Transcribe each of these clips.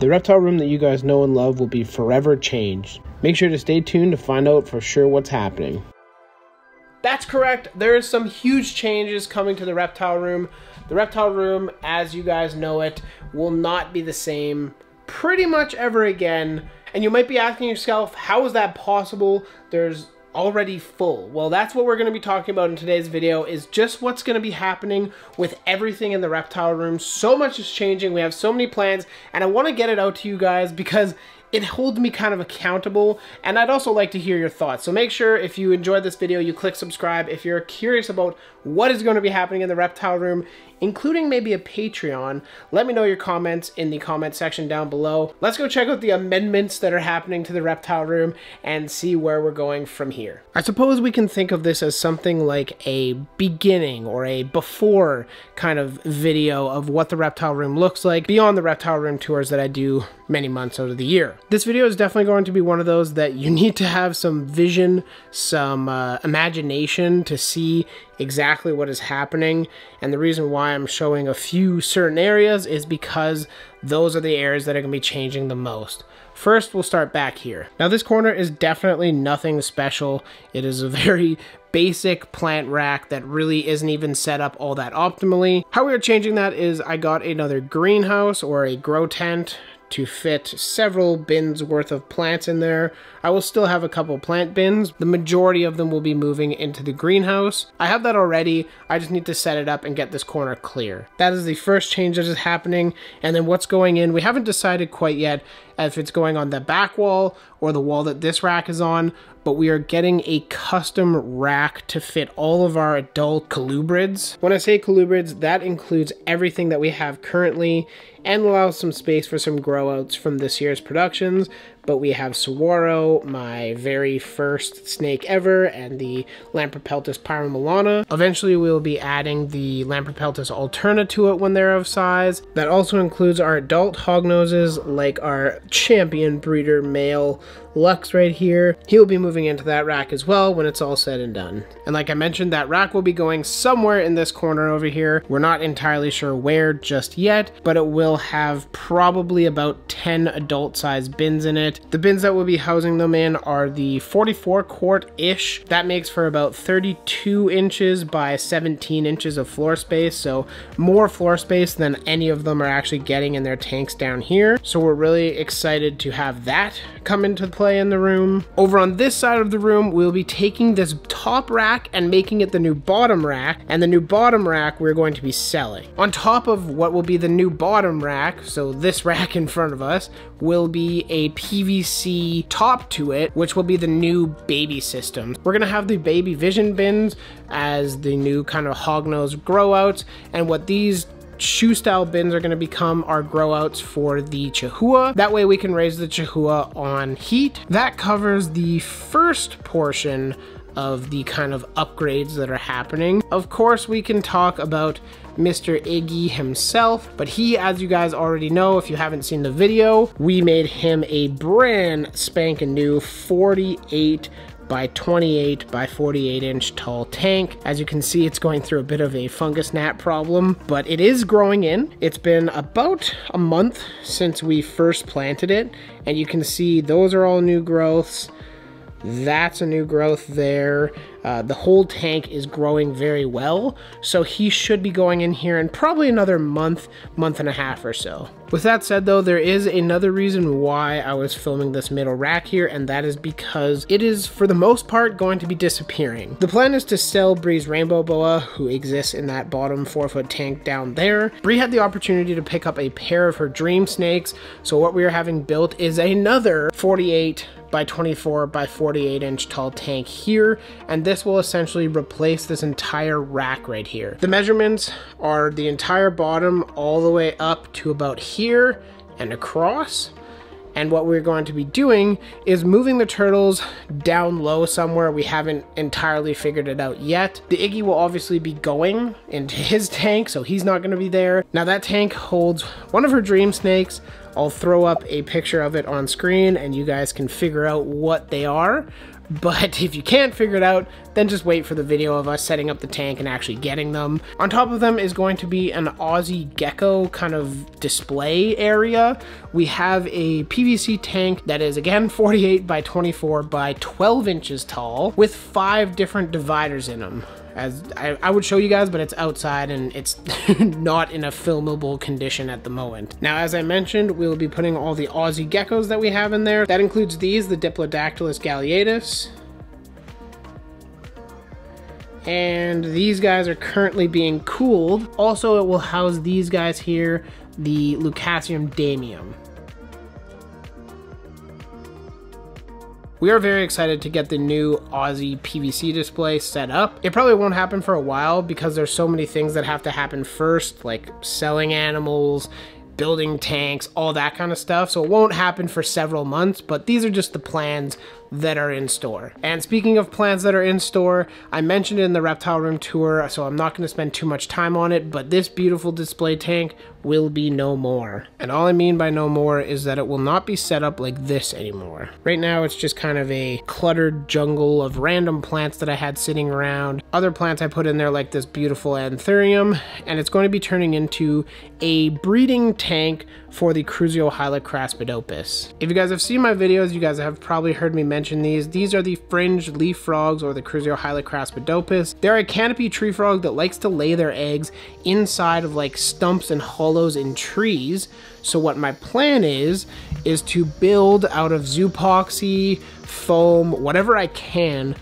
The reptile room that you guys know and love will be forever changed. Make sure to stay tuned to find out for sure what's happening. That's correct. There is some huge changes coming to the reptile room. The reptile room, as you guys know it, will not be the same pretty much ever again. And you might be asking yourself, how is that possible? There's already full. Well, that's what we're going to be talking about in today's video is just what's going to be happening with everything in the reptile room. So much is changing. We have so many plans and I want to get it out to you guys because it holds me kind of accountable and I'd also like to hear your thoughts. So make sure if you enjoyed this video, you click subscribe. If you're curious about what is going to be happening in the reptile room, including maybe a Patreon, let me know your comments in the comment section down below. Let's go check out the amendments that are happening to the reptile room and see where we're going from here. I suppose we can think of this as something like a beginning or a before kind of video of what the reptile room looks like beyond the reptile room tours that I do many months out of the year. This video is definitely going to be one of those that you need to have some vision, some uh, imagination to see exactly what is happening. And the reason why I'm showing a few certain areas is because those are the areas that are going to be changing the most. First, we'll start back here. Now, this corner is definitely nothing special. It is a very basic plant rack that really isn't even set up all that optimally. How we are changing that is I got another greenhouse or a grow tent to fit several bins worth of plants in there. I will still have a couple plant bins. The majority of them will be moving into the greenhouse. I have that already. I just need to set it up and get this corner clear. That is the first change that is happening. And then what's going in, we haven't decided quite yet if it's going on the back wall or the wall that this rack is on, but we are getting a custom rack to fit all of our adult colubrids. When I say colubrids, that includes everything that we have currently and allows some space for some grow outs from this year's productions, but we have Saguaro, my very first snake ever, and the Lampropeltis pyromelana. Eventually we will be adding the Lampropeltis alterna to it when they're of size. That also includes our adult hognoses, like our champion breeder male Lux right here. He'll be moving into that rack as well when it's all said and done. And like I mentioned, that rack will be going somewhere in this corner over here. We're not entirely sure where just yet, but it will have probably about 10 adult sized bins in it. The bins that we'll be housing them in are the 44 quart-ish. That makes for about 32 inches by 17 inches of floor space, so more floor space than any of them are actually getting in their tanks down here. So we're really excited to have that come into play in the room. Over on this side of the room, we'll be taking this top rack and making it the new bottom rack, and the new bottom rack we're going to be selling. On top of what will be the new bottom rack, so this rack in front of us, will be a PVC top to it, which will be the new baby system. We're gonna have the baby vision bins as the new kind of hognose grow outs, and what these shoe style bins are going to become our grow outs for the Chihuahua. That way we can raise the Chihuahua on heat. That covers the first portion of the kind of upgrades that are happening. Of course, we can talk about Mr. Iggy himself, but he, as you guys already know, if you haven't seen the video, we made him a brand spanking new 48 by 28 by 48 inch tall tank. As you can see, it's going through a bit of a fungus gnat problem, but it is growing in. It's been about a month since we first planted it, and you can see those are all new growths. That's a new growth there. Uh, the whole tank is growing very well, so he should be going in here in probably another month, month and a half or so. With that said though, there is another reason why I was filming this middle rack here, and that is because it is, for the most part, going to be disappearing. The plan is to sell Bree's rainbow boa, who exists in that bottom 4 foot tank down there. Bree had the opportunity to pick up a pair of her dream snakes, so what we are having built is another 48 by 24 by 48 inch tall tank here, and this will essentially replace this entire rack right here. The measurements are the entire bottom all the way up to about here and across. And what we're going to be doing is moving the turtles down low somewhere. We haven't entirely figured it out yet. The Iggy will obviously be going into his tank, so he's not going to be there. Now that tank holds one of her dream snakes, I'll throw up a picture of it on screen and you guys can figure out what they are. But if you can't figure it out, then just wait for the video of us setting up the tank and actually getting them. On top of them is going to be an Aussie Gecko kind of display area. We have a PVC tank that is again 48 by 24 by 12 inches tall with five different dividers in them as I, I, would show you guys, but it's outside and it's not in a filmable condition at the moment. Now, as I mentioned, we will be putting all the Aussie geckos that we have in there. That includes these, the Diplodactylus galeatus. And these guys are currently being cooled. Also, it will house these guys here, the Lucasium damaeum. We are very excited to get the new Aussie PVC display set up. It probably won't happen for a while because there's so many things that have to happen first, like selling animals, building tanks, all that kind of stuff. So it won't happen for several months, but these are just the plans that are in store. And speaking of plants that are in store, I mentioned in the reptile room tour, so I'm not going to spend too much time on it, but this beautiful display tank will be no more. And all I mean by no more is that it will not be set up like this anymore. Right now it's just kind of a cluttered jungle of random plants that I had sitting around. Other plants I put in there like this beautiful anthurium, and it's going to be turning into a breeding tank for the Cruziohyla craspedopus. If you guys have seen my videos, you guys have probably heard me mention these. These are the fringed leaf frogs or the Cruziohyla craspedopus. They're a canopy tree frog that likes to lay their eggs inside of like stumps and hollows in trees. So what my plan is, is to build out of zoopoxy, foam, whatever I can,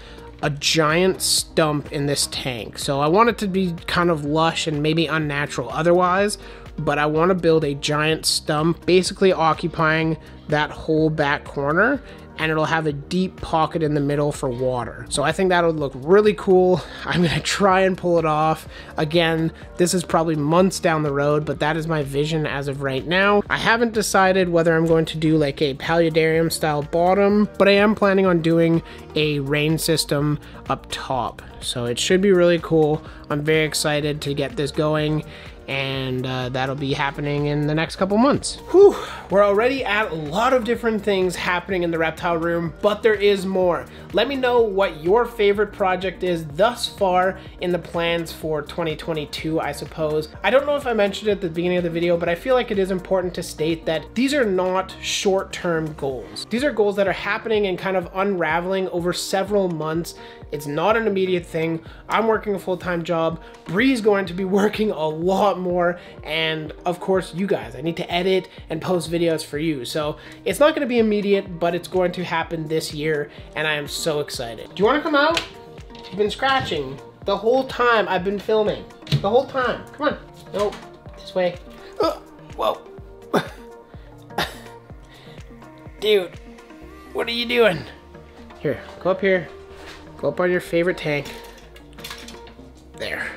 a giant stump in this tank. So I want it to be kind of lush and maybe unnatural otherwise, but I want to build a giant stump basically occupying that whole back corner and it'll have a deep pocket in the middle for water. So I think that would look really cool. I'm gonna try and pull it off. Again, this is probably months down the road, but that is my vision as of right now. I haven't decided whether I'm going to do like a paludarium style bottom, but I am planning on doing a rain system up top. So it should be really cool. I'm very excited to get this going and uh, that'll be happening in the next couple months. Whew, we're already at a lot of different things happening in the reptile room, but there is more. Let me know what your favorite project is thus far in the plans for 2022, I suppose. I don't know if I mentioned it at the beginning of the video, but I feel like it is important to state that these are not short-term goals. These are goals that are happening and kind of unraveling over several months. It's not an immediate thing. I'm working a full-time job. Bree's going to be working a lot more. And of course, you guys, I need to edit and post videos for you. So it's not going to be immediate, but it's going to happen this year. And I am so excited. Do you want to come out? You've been scratching the whole time I've been filming. The whole time. Come on. Nope. this way. Oh, whoa. Dude, what are you doing? Here, go up here. Go up on your favorite tank. There.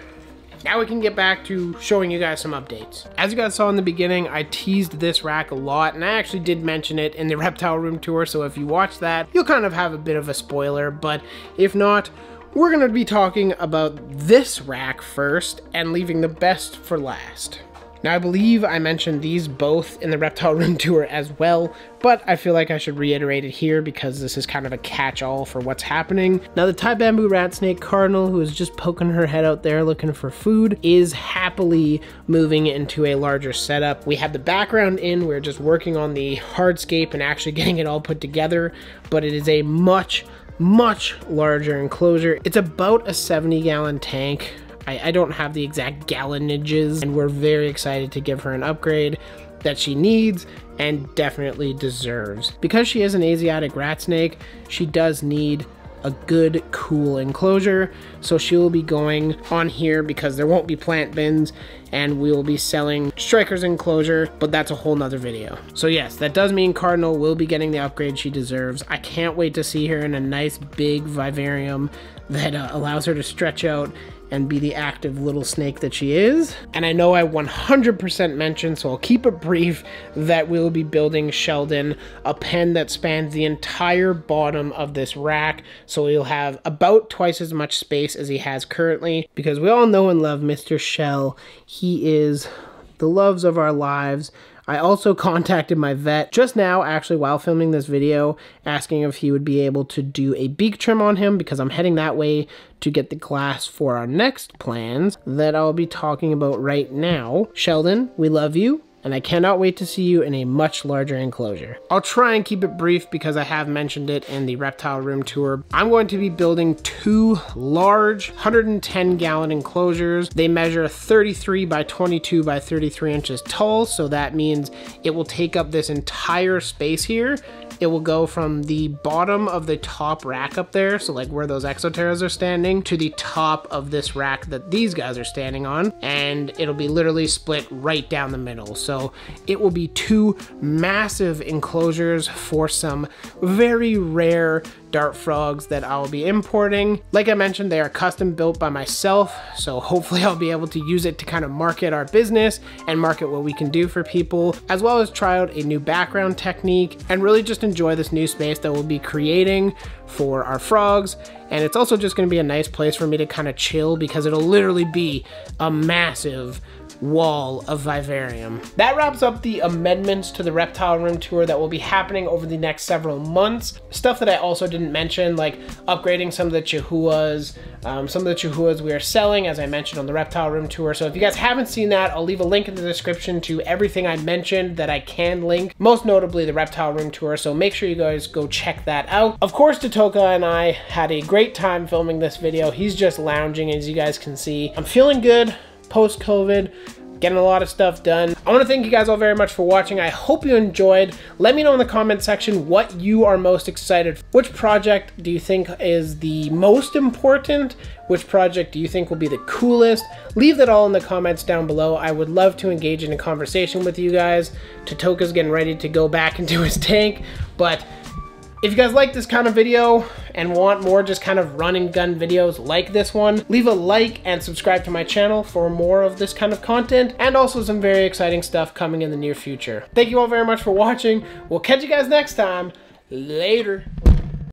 Now we can get back to showing you guys some updates. As you guys saw in the beginning, I teased this rack a lot, and I actually did mention it in the reptile room tour, so if you watch that, you'll kind of have a bit of a spoiler, but if not, we're going to be talking about this rack first and leaving the best for last. Now, I believe I mentioned these both in the Reptile Room tour as well, but I feel like I should reiterate it here because this is kind of a catch-all for what's happening. Now, the Thai Bamboo Rat Snake Cardinal, who is just poking her head out there looking for food, is happily moving into a larger setup. We have the background in, we're just working on the hardscape and actually getting it all put together, but it is a much much larger enclosure. It's about a 70 gallon tank I, I don't have the exact gallonages, and we're very excited to give her an upgrade that she needs and definitely deserves. Because she is an Asiatic rat snake, she does need a good cool enclosure so she will be going on here because there won't be plant bins and we will be selling striker's enclosure but that's a whole nother video so yes that does mean cardinal will be getting the upgrade she deserves i can't wait to see her in a nice big vivarium that uh, allows her to stretch out and be the active little snake that she is. And I know I 100% mentioned, so I'll keep it brief, that we'll be building Sheldon a pen that spans the entire bottom of this rack. So he'll have about twice as much space as he has currently, because we all know and love Mr. Shell. He is the loves of our lives. I also contacted my vet just now, actually, while filming this video, asking if he would be able to do a beak trim on him because I'm heading that way to get the glass for our next plans that I'll be talking about right now. Sheldon, we love you and I cannot wait to see you in a much larger enclosure. I'll try and keep it brief because I have mentioned it in the reptile room tour. I'm going to be building two large 110 gallon enclosures. They measure 33 by 22 by 33 inches tall, so that means it will take up this entire space here it will go from the bottom of the top rack up there, so like where those Exo Terras are standing, to the top of this rack that these guys are standing on, and it'll be literally split right down the middle. So it will be two massive enclosures for some very rare dart frogs that I'll be importing. Like I mentioned, they are custom built by myself, so hopefully I'll be able to use it to kind of market our business and market what we can do for people, as well as try out a new background technique and really just enjoy this new space that we'll be creating for our frogs. And it's also just gonna be a nice place for me to kind of chill because it'll literally be a massive wall of vivarium. That wraps up the amendments to the reptile room tour that will be happening over the next several months. Stuff that I also didn't mention, like upgrading some of the chihuahuas, um, some of the chihuahuas we are selling, as I mentioned on the reptile room tour. So if you guys haven't seen that, I'll leave a link in the description to everything I mentioned that I can link, most notably the reptile room tour. So make sure you guys go check that out. Of course, Tatoka and I had a great time filming this video. He's just lounging, as you guys can see. I'm feeling good post-COVID getting a lot of stuff done. I want to thank you guys all very much for watching. I hope you enjoyed. Let me know in the comment section what you are most excited for. Which project do you think is the most important? Which project do you think will be the coolest? Leave that all in the comments down below. I would love to engage in a conversation with you guys. Tatoka's getting ready to go back into his tank, but if you guys like this kind of video and want more just kind of run and gun videos like this one, leave a like and subscribe to my channel for more of this kind of content and also some very exciting stuff coming in the near future. Thank you all very much for watching. We'll catch you guys next time. Later.